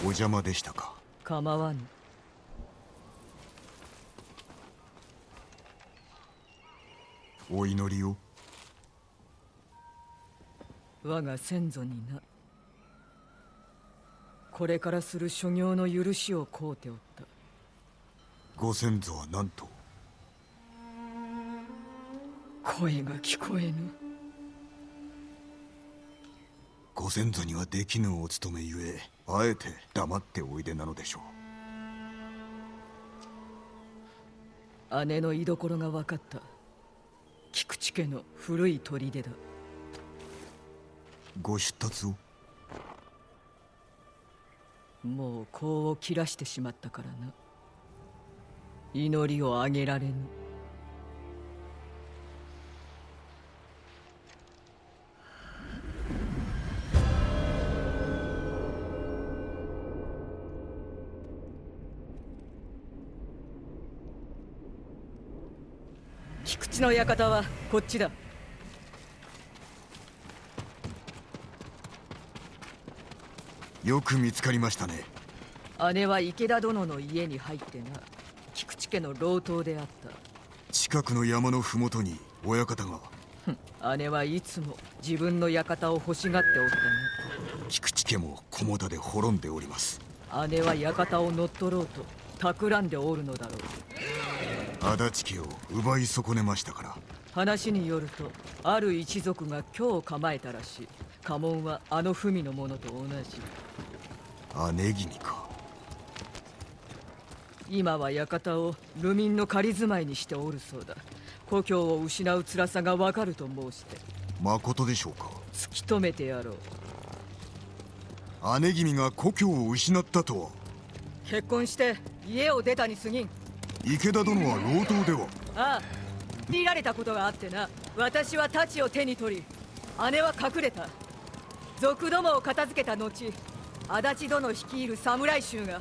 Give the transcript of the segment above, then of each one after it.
お邪魔でしたか？構わぬ。お祈りを？我が先祖にな。これからする所業の許しを請うておった。ご先祖は何と？声が聞こえぬご先祖にはできぬお務めゆえあえて黙っておいでなのでしょ姉の居所が分かった。菊池家の古い砦だ。うご出立を？もう香を切らしてしまったからな。祈りをあげられぬ菊池の館はこっちだ。よく見つかりましたね。姉は池田殿の家に入ってな。菊池家の老頭であっ近くの山の麓に親方が。た姉はいつも自分の館を欲しがっておった菊池家も菰田で滅んでおります。な姉は館を乗っ取ろうと企んでおるのだろう足立家を奪い損ねましたから。話によるとある一族が今日構えたらしい。家紋はあの文のものと同じ。姉君か。今は館を流民の仮住まいにしておるそうだ。故郷を失う辛さがわかると申して。まことでしょうか。突き止めてやろう。姉君が故郷を失ったとは。結婚して家を出たに過ぎん池田殿は老頭では。ああ見られたことがあってな。私は太刀を手に取り姉は隠れた。族どもを片付けた後足立殿率いる侍衆が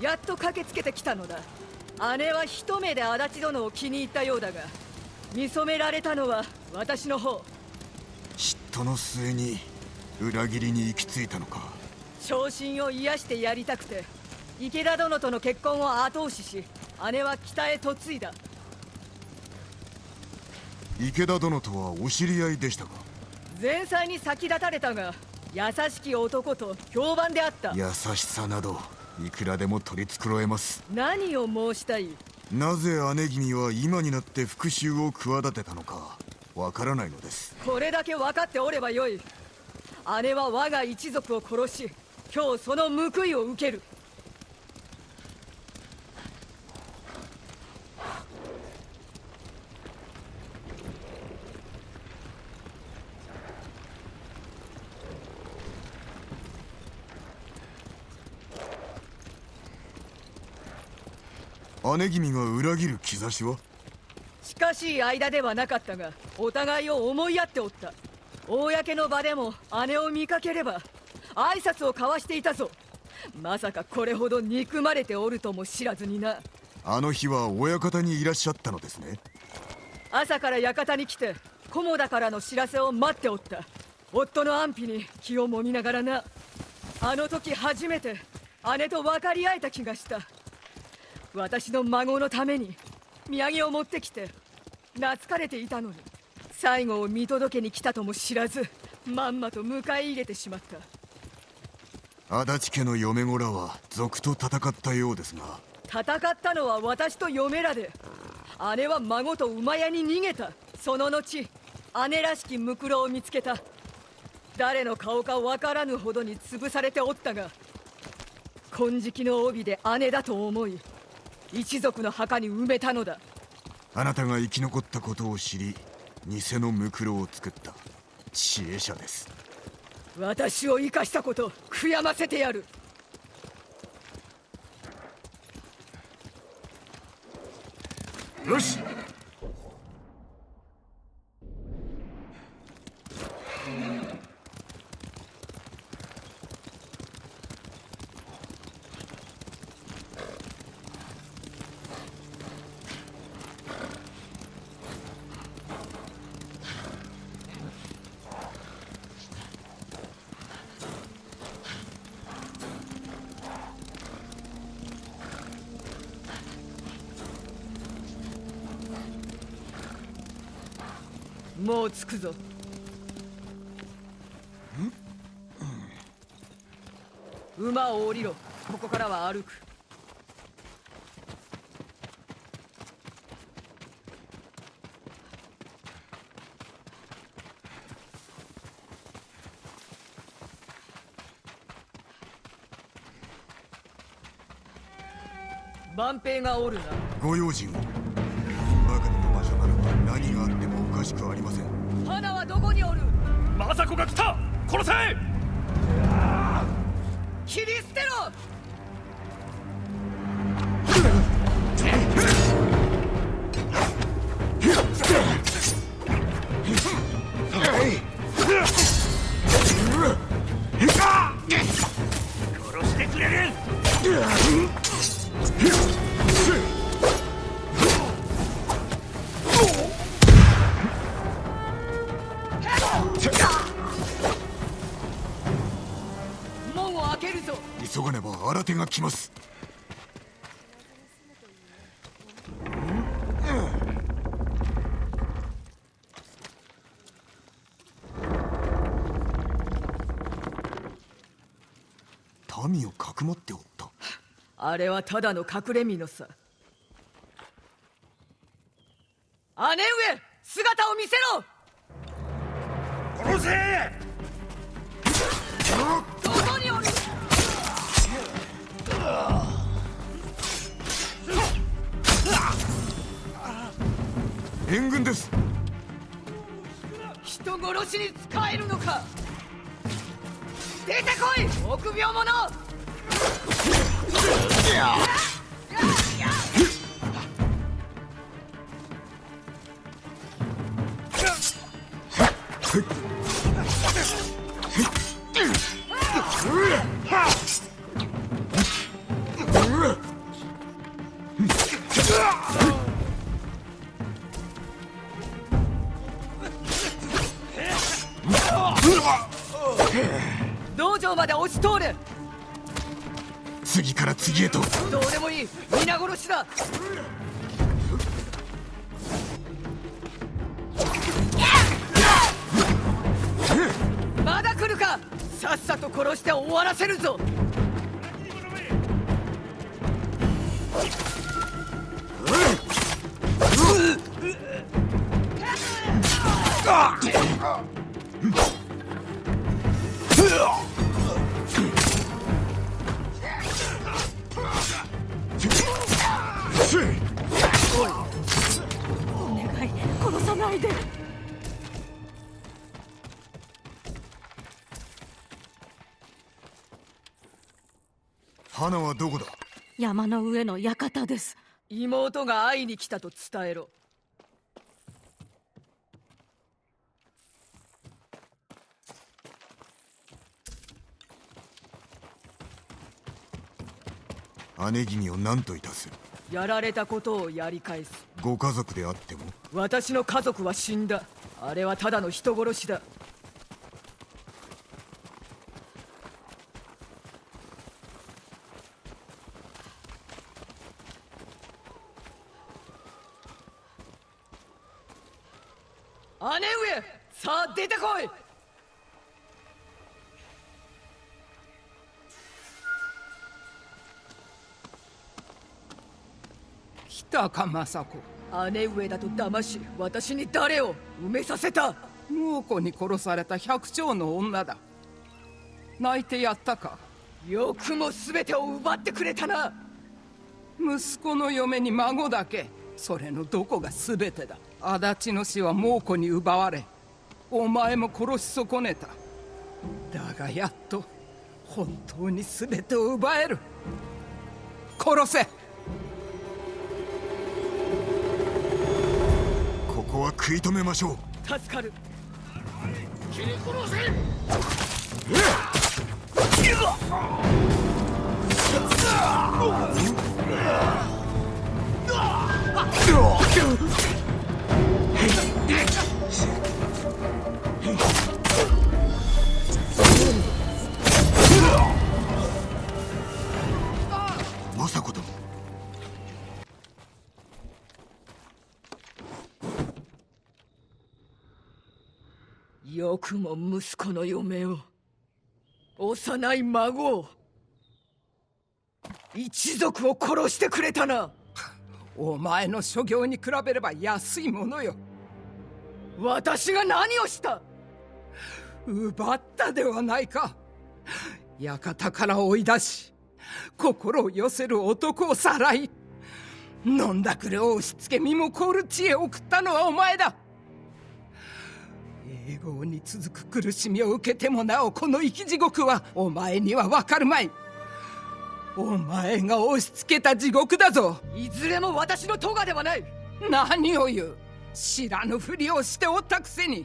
やっと駆けつけてきたのだ。姉は一目で足立殿を気に入ったようだが見初められたのは私の方。嫉妬の末に裏切りに行き着いたのか。昇進を癒してやりたくて池田殿との結婚を後押しし姉は北へ嫁いだ。池田殿とはお知り合いでしたか？前妻に先立たれたが優しき男と評判であった。優しさなどいくらでも取り繕えます。何を申したい？なぜ姉君は今になって復讐を企てたのかわからないのです。これだけ分かっておればよい。姉は我が一族を殺し今日その報いを受ける姉君が裏切る兆しは？近しい間ではなかったがお互いを思い合っておった。公の場でも姉を見かければ挨拶を交わしていたぞ。まさかこれほど憎まれておるとも知らずにな。あの日は親方にいらっしゃったのですね。朝から館に来て菰田からの知らせを待っておった。夫の安否に気をもみながらな。あの時初めて姉と分かり合えた気がした私の孫のために土産を持ってきて懐かれていたのに最後を見届けに来たとも知らずまんまと迎え入れてしまった。足立家の嫁子らは賊と戦ったようですが。戦ったのは私と嫁らで姉は孫と馬屋に逃げた。その後姉らしきムクロを見つけた。誰の顔かわからぬほどに潰されておったが金色の帯で姉だと思い一族の墓に埋めたのだ。あなたが生き残ったことを知り偽のムクロを作った知恵者です。私を生かしたこと悔やませてやる。よしもう着くぞ。馬を降りろ。ここからは歩く。万平がおるな。ご用心をしくありません。花はどこにおる？政子が来た！殺せ！切り捨てろ急がねば新手が来ます。民をかくまっておった。あれはただの隠れ身のさ。姉上姿を見せろ。殺せ援軍です。人殺しに使えるのか。出てこい臆病者。道場まで押し通れ次から次へと。どうでもいい。皆殺しだ。まだ来るか。さっさと殺して終わらせるぞお願い殺さないで。花はどこだ？山の上の館です。妹が会いに来たと伝えろ姉君を何といたすやられたことをやり返す。ご家族であっても？私の家族は死んだ。あれはただの人殺しだ。姉上さあ出てこい来たか政子。姉上だと騙し私に誰を埋めさせた？猛虎に殺された百姓の女だ。泣いてやったか。よくも全てを奪ってくれたな。息子の嫁に孫だけ。それのどこが全てだ。足立の死は猛虎に奪われ。お前も殺し損ねた。だがやっと本当に全てを奪える。殺せ食い止めましょう。助かる。政よくも息子の嫁を幼い孫を一族を殺してくれたな。お前の所業に比べれば安いものよ。私が何をした？奪ったではないか。館から追い出し心を寄せる男をさらい飲んだくれを押し付け身も凍る知恵を送ったのはお前だ。永劫に続く苦しみを受けてもなおこの生き地獄はお前には分かるまい。お前が押し付けた地獄だぞ。いずれも私の咎ではない。何を言う。知らぬふりをしておったくせに。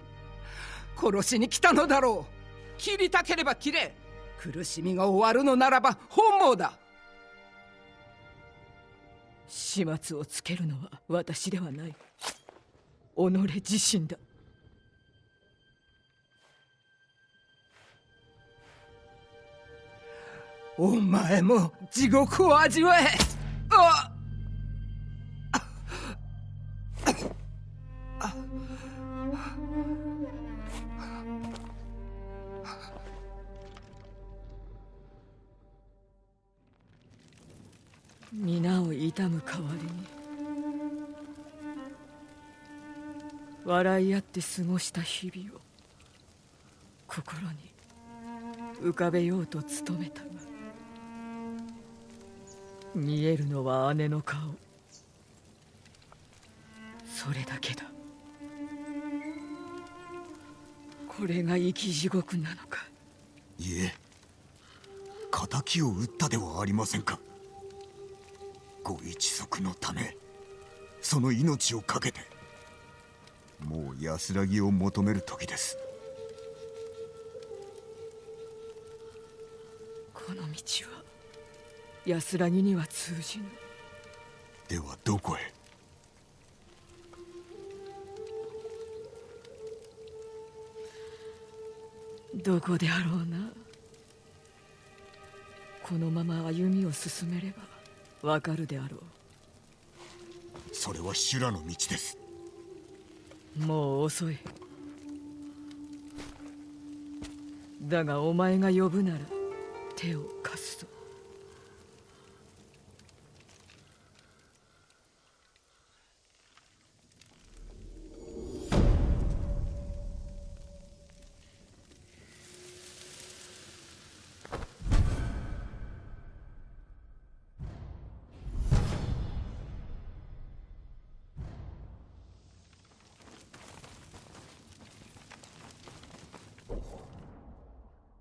殺しに来たのだろう。切りたければ切れ。苦しみが終わるのならば本望だ。始末をつけるのは私ではない。己自身だお前も地獄を味わえ。あ。皆を悼む代わりに笑い合って過ごした日々を心に浮かべようと努めたが見えるのは姉の顔。それだけだ。これが生き地獄なのか。いえ。敵を討ったではありませんか。ご一族のためその命を懸けてもう安らぎを求める時です。この道は安らぎには通じぬ。ではどこへ？どこであろうな。このまま歩みを進めればわかるであろそれは修羅の道です。うもう遅い。だがお前が呼ぶなら手を貸すぞ